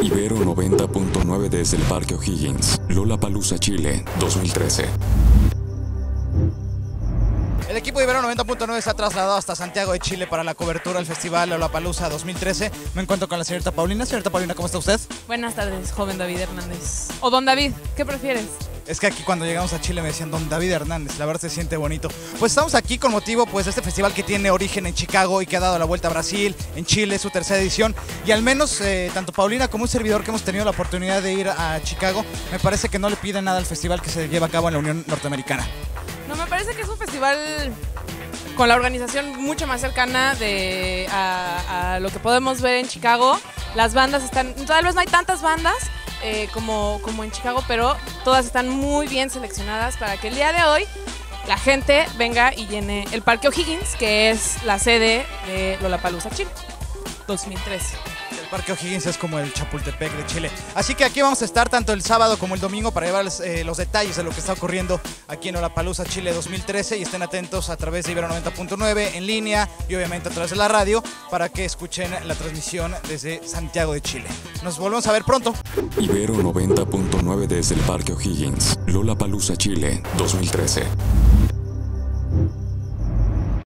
Ibero 90.9 desde el Parque O'Higgins, Lola Palusa, Chile, 2013. El equipo de Ibero 90.9 se ha trasladado hasta Santiago de Chile para la cobertura del Festival Lollapalooza 2013. Me encuentro con la señorita Paulina. Señorita Paulina, ¿cómo está usted? Buenas tardes, joven David Hernández. O don David, ¿qué prefieres? Es que aquí cuando llegamos a Chile me decían Don David Hernández, la verdad se siente bonito. Pues estamos aquí con motivo pues de este festival que tiene origen en Chicago y que ha dado la vuelta a Brasil, en Chile, su tercera edición. Y al menos eh, tanto Paulina como un servidor que hemos tenido la oportunidad de ir a Chicago, me parece que no le piden nada al festival que se lleva a cabo en la Unión Norteamericana. No, me parece que es un festival con la organización mucho más cercana de, a, a lo que podemos ver en Chicago. Las bandas están, tal vez no hay tantas bandas, eh, como, como en Chicago, pero todas están muy bien seleccionadas para que el día de hoy la gente venga y llene el Parque O'Higgins, que es la sede de Lollapalooza Chile 2013. Parque O'Higgins es como el Chapultepec de Chile. Así que aquí vamos a estar tanto el sábado como el domingo para llevarles eh, los detalles de lo que está ocurriendo aquí en Lollapalooza Chile 2013 y estén atentos a través de Ibero 90.9 en línea y obviamente a través de la radio para que escuchen la transmisión desde Santiago de Chile. Nos volvemos a ver pronto. Ibero 90.9 desde el Parque O'Higgins, Lola Palusa, Chile, 2013.